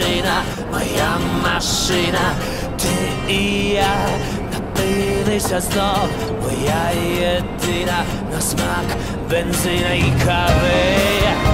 машина, моя машина, ти і я напилися знов, моя єдина на смак бензина і кави.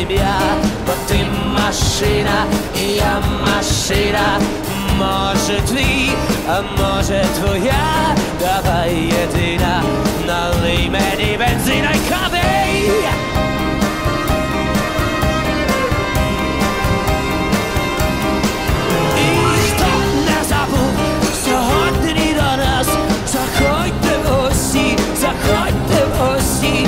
тебя. Вот ты машина, и я машина. Может ты, а может твоя. Давай єдина, налий мені бензина й кави Заходьте в осі, заходьте в осі,